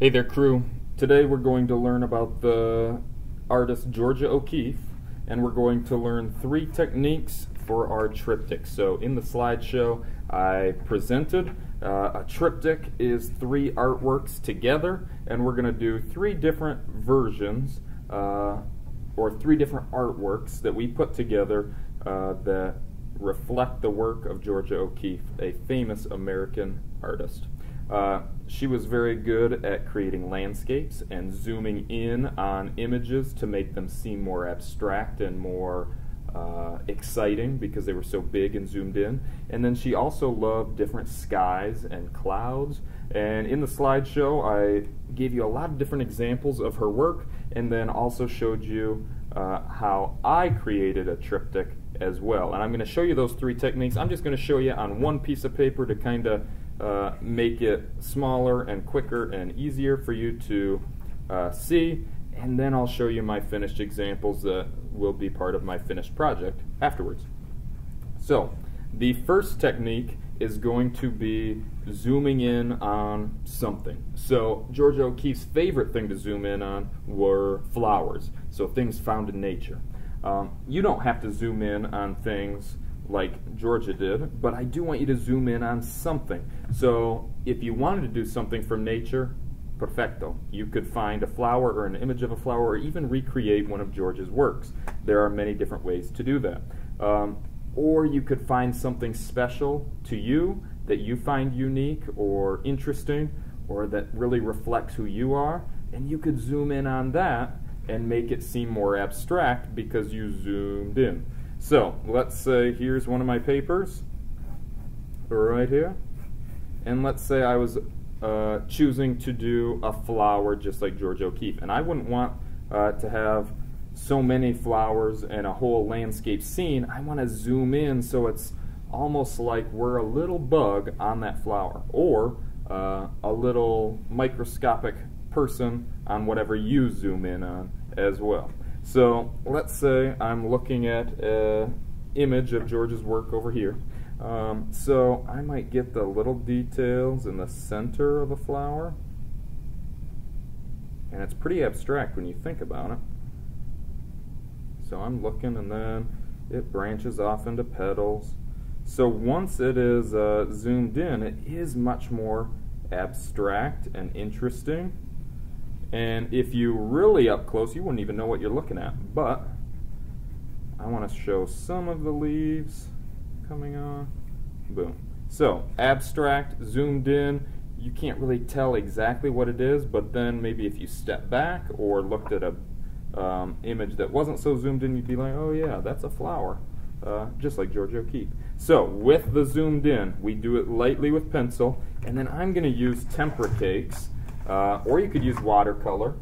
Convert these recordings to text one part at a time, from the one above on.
Hey there, crew. Today we're going to learn about the artist Georgia O'Keeffe, and we're going to learn three techniques for our triptych. So, in the slideshow, I presented uh, a triptych is three artworks together, and we're going to do three different versions uh, or three different artworks that we put together uh, that reflect the work of Georgia O'Keeffe, a famous American artist. Uh, she was very good at creating landscapes and zooming in on images to make them seem more abstract and more uh, exciting because they were so big and zoomed in. And then she also loved different skies and clouds. And in the slideshow, I gave you a lot of different examples of her work and then also showed you uh, how I created a triptych as well. And I'm going to show you those three techniques. I'm just going to show you on one piece of paper to kind of uh, make it smaller and quicker and easier for you to uh, see. And then I'll show you my finished examples that will be part of my finished project afterwards. So, the first technique is going to be zooming in on something. So, Georgia O'Keeffe's favorite thing to zoom in on were flowers, so things found in nature. Um, you don't have to zoom in on things like Georgia did, but I do want you to zoom in on something. So if you wanted to do something from nature, perfecto. You could find a flower or an image of a flower or even recreate one of Georgia's works. There are many different ways to do that. Um, or you could find something special to you that you find unique or interesting or that really reflects who you are, and you could zoom in on that and make it seem more abstract because you zoomed in. So let's say here's one of my papers right here. And let's say I was uh, choosing to do a flower just like Georgia O'Keeffe. And I wouldn't want uh, to have so many flowers and a whole landscape scene. I want to zoom in so it's almost like we're a little bug on that flower or uh, a little microscopic person on whatever you zoom in on as well. So let's say I'm looking at an image of Georgia's work over here. Um, so I might get the little details in the center of a flower. And it's pretty abstract when you think about it. So I'm looking and then it branches off into petals. So once it is uh, zoomed in, it is much more abstract and interesting. And if you really up close, you wouldn't even know what you're looking at. But I want to show some of the leaves coming on. Boom. So abstract, zoomed in, you can't really tell exactly what it is, but then maybe if you step back or looked at a um, image that wasn't so zoomed in, you'd be like, oh yeah, that's a flower, uh, just like Georgia O'Keeffe. So with the zoomed in, we do it lightly with pencil, and then I'm going to use tempera cakes uh, or you could use watercolor,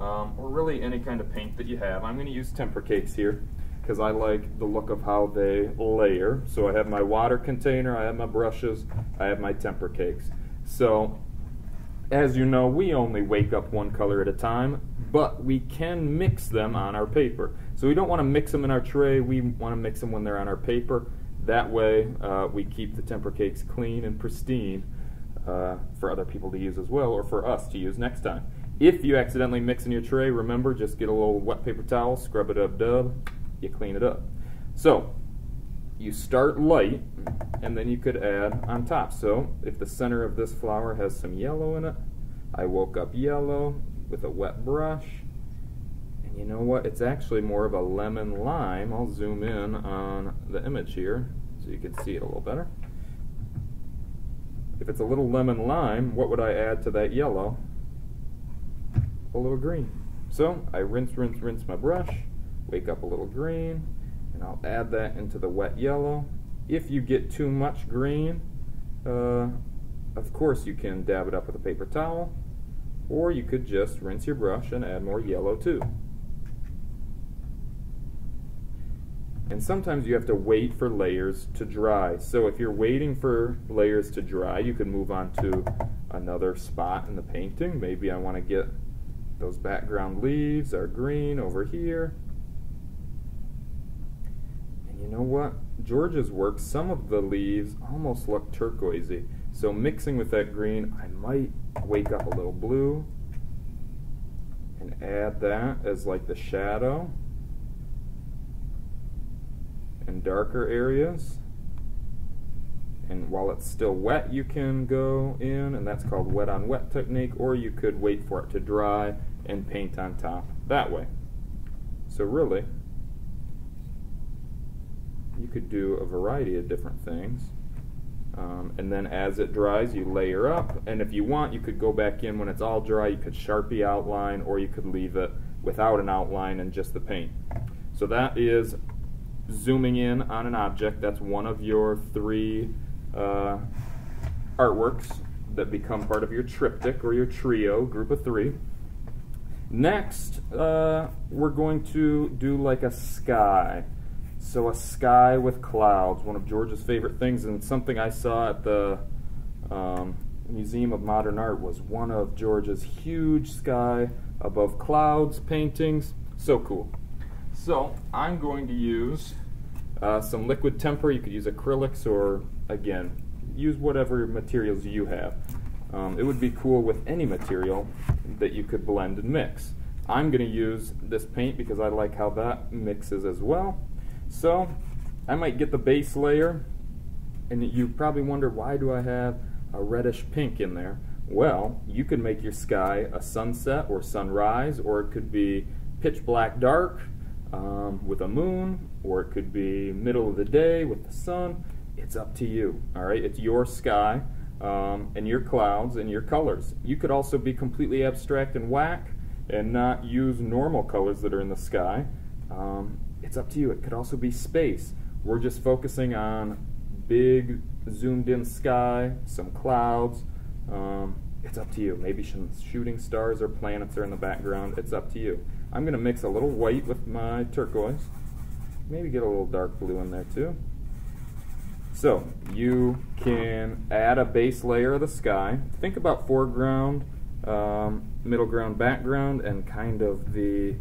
um, or really any kind of paint that you have. I'm going to use tempera cakes here because I like the look of how they layer. So I have my water container, I have my brushes, I have my tempera cakes. So as you know, we only wake up one color at a time, but we can mix them on our paper. So we don't want to mix them in our tray, we want to mix them when they're on our paper. That way uh, we keep the tempera cakes clean and pristine uh, for other people to use as well, or for us to use next time. If you accidentally mix in your tray, remember just get a little wet paper towel, scrub it up dub, you clean it up. So you start light, and then you could add on top. So if the center of this flower has some yellow in it, I woke up yellow with a wet brush. And you know what? It's actually more of a lemon lime. I'll zoom in on the image here so you can see it a little better. It's a little lemon lime, what would I add to that yellow? A little green. So I rinse, rinse, rinse my brush, wake up a little green, and I'll add that into the wet yellow. If you get too much green, uh, of course you can dab it up with a paper towel, or you could just rinse your brush and add more yellow too. And sometimes you have to wait for layers to dry. So if you're waiting for layers to dry, you can move on to another spot in the painting. Maybe I want to get those background leaves are green over here. And you know what? Georgia's work, some of the leaves almost look turquoisey. So mixing with that green, I might wake up a little blue and add that as like the shadow and darker areas. And while it's still wet, you can go in, and that's called wet on wet technique, or you could wait for it to dry and paint on top that way. So really, you could do a variety of different things. Um, and then as it dries, you layer up. And if you want, you could go back in when it's all dry. You could Sharpie outline, or you could leave it without an outline and just the paint. So that is zooming in on an object. That's one of your three uh, artworks that become part of your triptych or your trio, group of three. Next, uh, we're going to do like a sky. So a sky with clouds, one of Georgia's favorite things, and something I saw at the um, Museum of Modern Art was one of Georgia's huge sky above clouds paintings. So cool. So I'm going to use uh, some liquid tempera. You could use acrylics or again, use whatever materials you have. Um, it would be cool with any material that you could blend and mix. I'm going to use this paint because I like how that mixes as well. So I might get the base layer, and you probably wonder why do I have a reddish pink in there? Well, you could make your sky a sunset or sunrise, or it could be pitch black dark um, with a moon, or it could be middle of the day with the sun it's up to you. All right, it's your sky um, and your clouds and your colors. You could also be completely abstract and whack and not use normal colors that are in the sky. Um, it's up to you. It could also be space. We're just focusing on big zoomed in sky, some clouds. Um, it's up to you. Maybe some shooting stars or planets are in the background. It's up to you. I'm going to mix a little white with my turquoise. Maybe get a little dark blue in there too. So you can add a base layer of the sky. Think about foreground, um, middle ground, background, and kind of the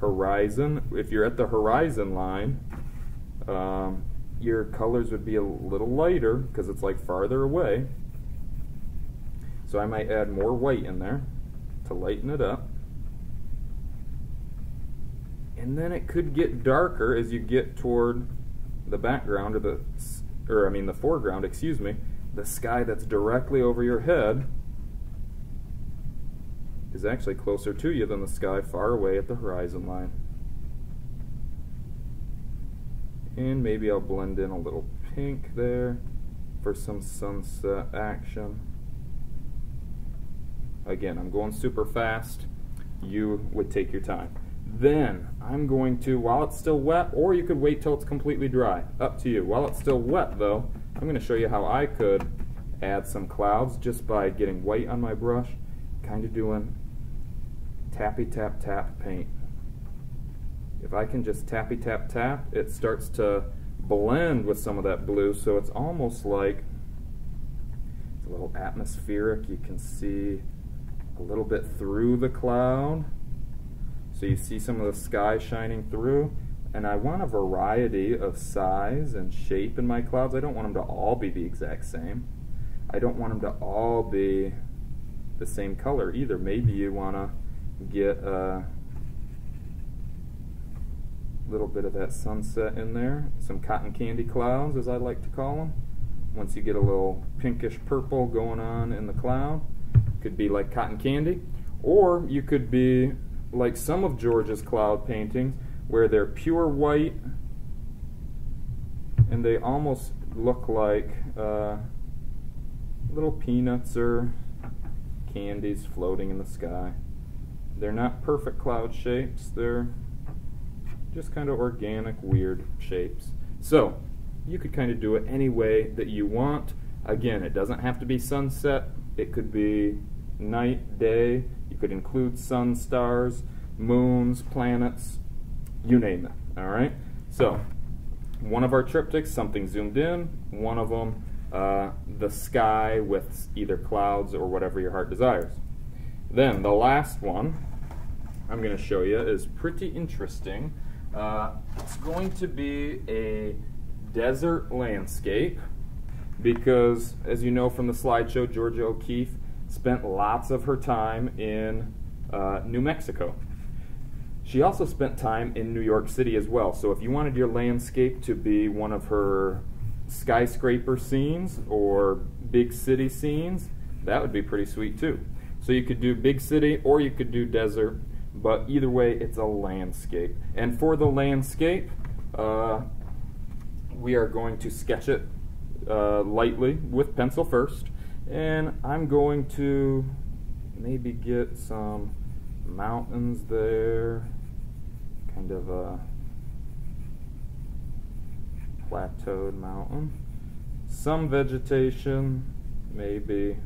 horizon. If you're at the horizon line, um, your colors would be a little lighter because it's like farther away. So I might add more white in there to lighten it up. And then it could get darker as you get toward the background or the or I mean the foreground, excuse me, the sky that's directly over your head is actually closer to you than the sky far away at the horizon line. And maybe I'll blend in a little pink there for some sunset action. Again, I'm going super fast. You would take your time. Then I'm going to, while it's still wet, or you could wait till it's completely dry, up to you. While it's still wet though, I'm going to show you how I could add some clouds just by getting white on my brush, kind of doing tappy tap tap paint. If I can just tappy tap tap, it starts to blend with some of that blue, so it's almost like it's a little atmospheric. You can see a little bit through the cloud. So you see some of the sky shining through. And I want a variety of size and shape in my clouds. I don't want them to all be the exact same. I don't want them to all be the same color either. Maybe you want to get a little bit of that sunset in there. Some cotton candy clouds, as I like to call them. Once you get a little pinkish purple going on in the cloud, could be like cotton candy. Or you could be like some of Georgia's cloud paintings, where they're pure white and they almost look like uh, little peanuts or candies floating in the sky. They're not perfect cloud shapes, they're just kind of organic, weird shapes. So, you could kind of do it any way that you want. Again, it doesn't have to be sunset, it could be night, day, you could include sun, stars, moons, planets, you name it. All right? So, one of our triptychs, something zoomed in, one of them, uh, the sky with either clouds or whatever your heart desires. Then, the last one I'm going to show you is pretty interesting. Uh, it's going to be a desert landscape because, as you know from the slideshow, Georgia O'Keeffe spent lots of her time in uh, New Mexico. She also spent time in New York City as well. So if you wanted your landscape to be one of her skyscraper scenes or big city scenes, that would be pretty sweet too. So you could do big city or you could do desert, but either way, it's a landscape. And for the landscape, uh, we are going to sketch it uh, lightly with pencil first. And I'm going to maybe get some mountains there, kind of a plateaued mountain. Some vegetation, maybe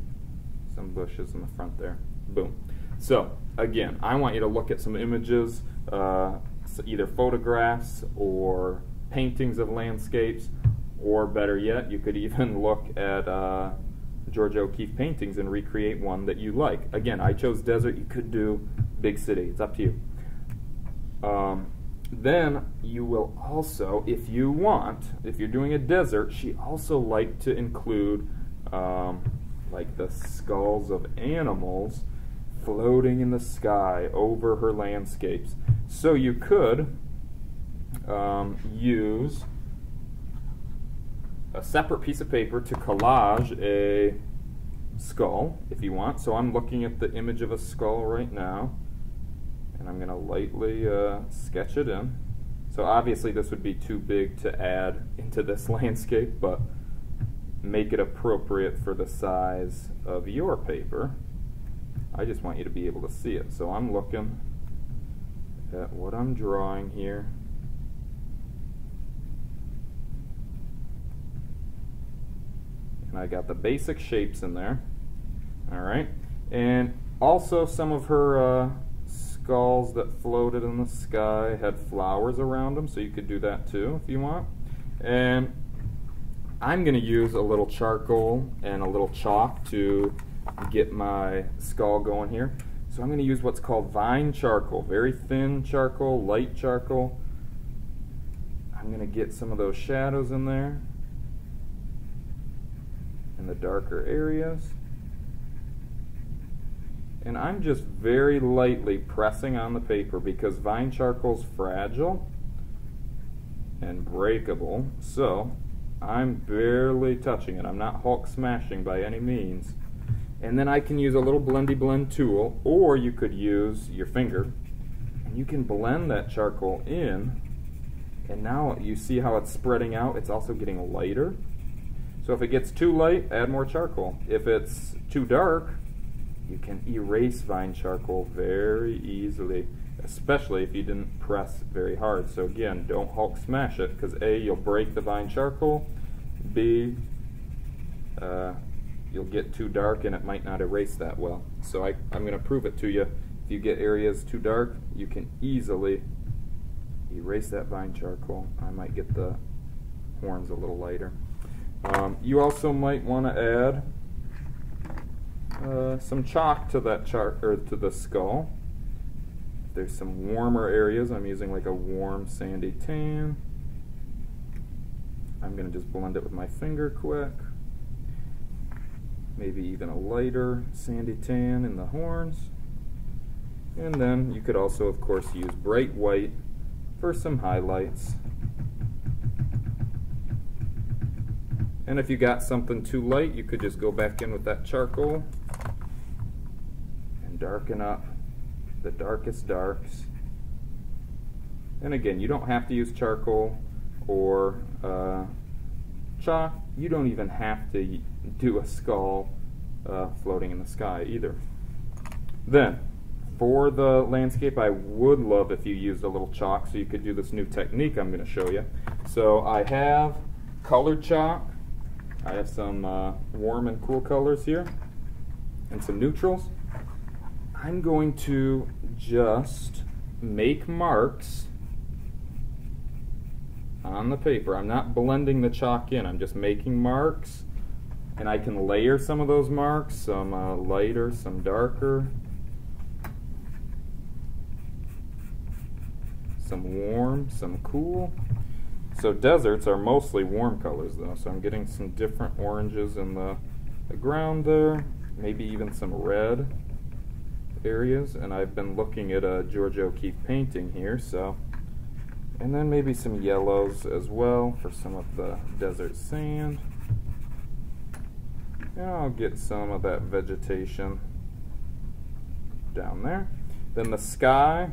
some bushes in the front there. Boom. So, again, I want you to look at some images, uh, either photographs or paintings of landscapes, or better yet, you could even look at uh, Georgia O'Keeffe paintings and recreate one that you like. Again, I chose desert. You could do big city. It's up to you. Um, then you will also, if you want, if you're doing a desert, she also liked to include um, like the skulls of animals floating in the sky over her landscapes. So you could um, use a separate piece of paper to collage a skull if you want. So I'm looking at the image of a skull right now and I'm going to lightly uh, sketch it in. So obviously this would be too big to add into this landscape, but make it appropriate for the size of your paper. I just want you to be able to see it. So I'm looking at what I'm drawing here. And I got the basic shapes in there. All right. And also some of her uh, skulls that floated in the sky had flowers around them, so you could do that too if you want. And I'm going to use a little charcoal and a little chalk to get my skull going here. So I'm going to use what's called vine charcoal, very thin charcoal, light charcoal. I'm going to get some of those shadows in there in the darker areas. And I'm just very lightly pressing on the paper because vine charcoal is fragile and breakable so I'm barely touching it. I'm not Hulk smashing by any means. And then I can use a little blendy blend tool or you could use your finger and you can blend that charcoal in. And now you see how it's spreading out? It's also getting lighter so if it gets too light add more charcoal if it's too dark you can erase vine charcoal very easily, especially if you didn't press very hard. So again, don't Hulk smash it, because A, you'll break the vine charcoal, B, uh, you'll get too dark and it might not erase that well. So I, I'm going to prove it to you. If you get areas too dark, you can easily erase that vine charcoal. I might get the horns a little lighter. Um, you also might want to add uh, some chalk to that chart or to the skull. There's some warmer areas. I'm using like a warm sandy tan. I'm going to just blend it with my finger quick. Maybe even a lighter sandy tan in the horns. And then you could also, of course, use bright white for some highlights. And if you got something too light, you could just go back in with that charcoal and darken up the darkest darks. And again, you don't have to use charcoal or uh, chalk. You don't even have to do a skull uh, floating in the sky either. Then, for the landscape, I would love if you used a little chalk so you could do this new technique I'm going to show you. So I have colored chalk. I have some uh, warm and cool colors here and some neutrals. I'm going to just make marks on the paper. I'm not blending the chalk in, I'm just making marks. And I can layer some of those marks, some uh, lighter, some darker. Some warm, some cool. So deserts are mostly warm colors though, so I'm getting some different oranges in the, the ground there, maybe even some red areas, and I've been looking at a Georgia O'Keeffe painting here, so. And then maybe some yellows as well for some of the desert sand. And I'll get some of that vegetation down there. Then the sky,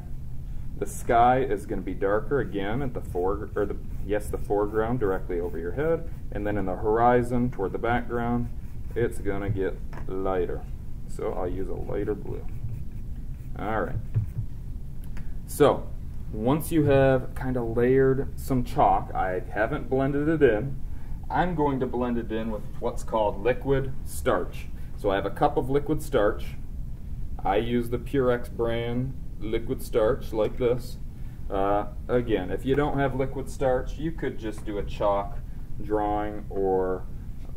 the sky is going to be darker again at the fore, or the yes, the foreground directly over your head, and then in the horizon toward the background, it's going to get lighter. So I'll use a lighter blue. All right. So once you have kind of layered some chalk, I haven't blended it in. I'm going to blend it in with what's called liquid starch. So I have a cup of liquid starch. I use the Purex brand liquid starch like this. Uh, again, if you don't have liquid starch, you could just do a chalk drawing or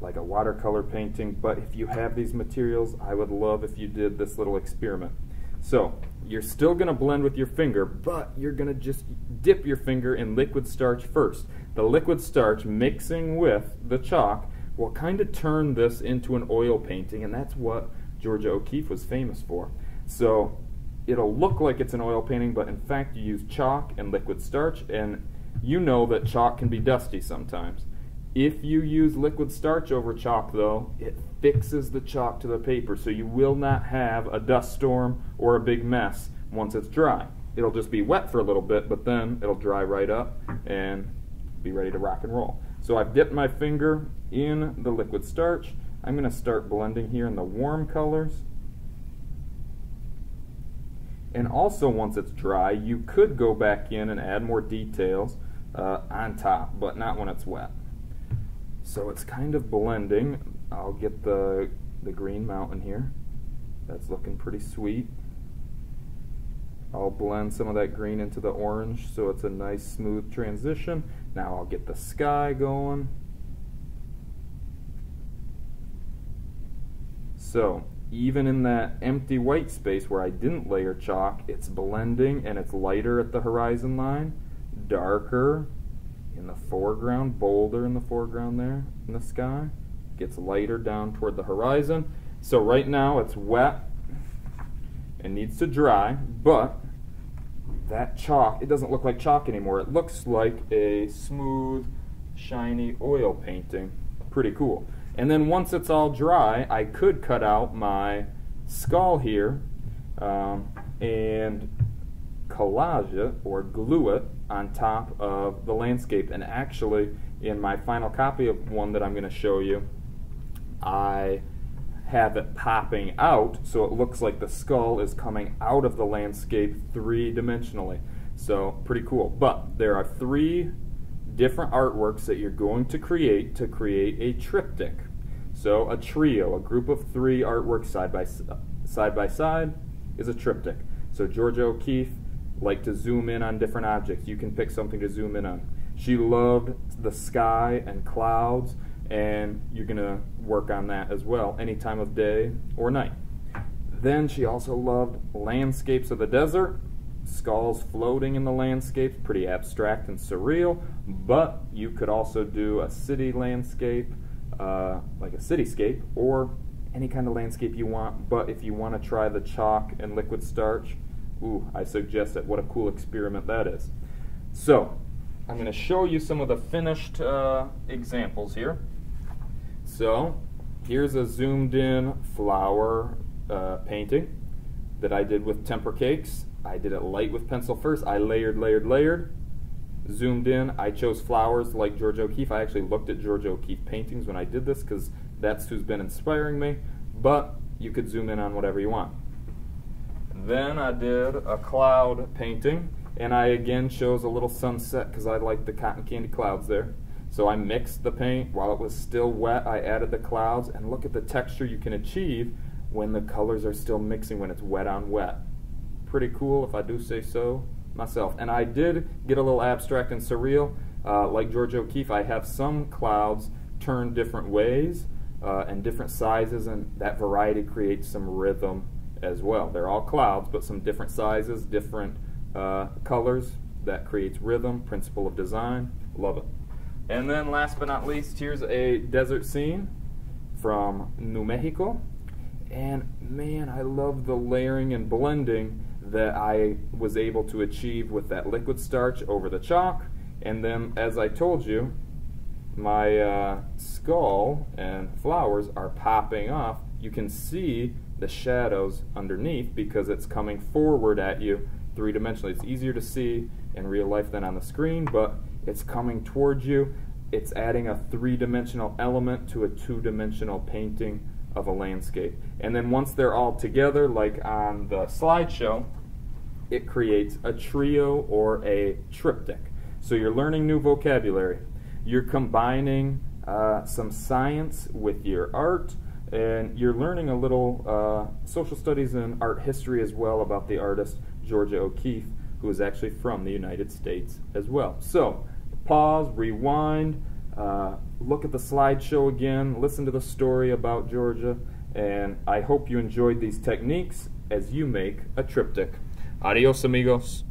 like a watercolor painting, but if you have these materials, I would love if you did this little experiment. So, you're still going to blend with your finger, but you're going to just dip your finger in liquid starch first. The liquid starch mixing with the chalk will kind of turn this into an oil painting, and that's what Georgia O'Keeffe was famous for. So, it'll look like it's an oil painting, but in fact you use chalk and liquid starch, and you know that chalk can be dusty sometimes. If you use liquid starch over chalk, though, it fixes the chalk to the paper, so you will not have a dust storm or a big mess once it's dry. It'll just be wet for a little bit, but then it'll dry right up and be ready to rock and roll. So I've dipped my finger in the liquid starch. I'm going to start blending here in the warm colors. And also, once it's dry, you could go back in and add more details uh, on top, but not when it's wet. So it's kind of blending. I'll get the, the green mountain here. That's looking pretty sweet. I'll blend some of that green into the orange so it's a nice smooth transition. Now I'll get the sky going. So even in that empty white space where I didn't layer chalk, it's blending and it's lighter at the horizon line, darker in the foreground, bolder in the foreground there in the sky. Gets lighter down toward the horizon. So right now it's wet and needs to dry, but that chalk, it doesn't look like chalk anymore. It looks like a smooth, shiny oil painting. Pretty cool. And then once it's all dry, I could cut out my skull here um, and collage it or glue it on top of the landscape. And actually, in my final copy of one that I'm going to show you, I have it popping out so it looks like the skull is coming out of the landscape three dimensionally. So, pretty cool. But there are three different artworks that you're going to create to create a triptych. So, a trio, a group of three artworks side by side by side, is a triptych. So, Georgia O'Keeffe liked to zoom in on different objects. You can pick something to zoom in on. She loved the sky and clouds, and you're going to work on that as well, any time of day or night. Then she also loved landscapes of the desert, skulls floating in the landscapes, pretty abstract and surreal, but you could also do a city landscape, uh, like a cityscape, or any kind of landscape you want. But if you want to try the chalk and liquid starch, ooh, I suggest it. What a cool experiment that is. So, I'm going to show you some of the finished uh, examples here. So, here's a zoomed in flower uh, painting that I did with tempera cakes. I did it light with pencil first. I layered, layered, layered. Zoomed in. I chose flowers like Georgia O'Keeffe. I actually looked at Georgia O'Keeffe paintings when I did this because that's who's been inspiring me. But you could zoom in on whatever you want. Then I did a cloud painting, and I again chose a little sunset because I like the cotton candy clouds there. So I mixed the paint while it was still wet. I added the clouds, and look at the texture you can achieve when the colors are still mixing when it's wet on wet. Pretty cool, if I do say so myself. And I did get a little abstract and surreal. Uh, like Georgia O'Keeffe, I have some clouds turned different ways uh, and different sizes, and that variety creates some rhythm as well. They're all clouds, but some different sizes, different uh, colors. That creates rhythm, principle of design. Love it. And then last but not least, here's a desert scene from New Mexico. And man, I love the layering and blending that I was able to achieve with that liquid starch over the chalk. And then, as I told you, my uh, skull and flowers are popping off. You can see the shadows underneath because it's coming forward at you three dimensionally. It's easier to see in real life than on the screen, but it's coming towards you. It's adding a three dimensional element to a two dimensional painting of a landscape. And then once they're all together, like on the slideshow, it creates a trio or a triptych. So you're learning new vocabulary. You're combining uh, some science with your art, and you're learning a little uh, social studies and art history as well about the artist Georgia O'Keeffe, who is actually from the United States as well. So pause, rewind, uh, look at the slideshow again, listen to the story about Georgia, and I hope you enjoyed these techniques as you make a triptych. Adiós amigos.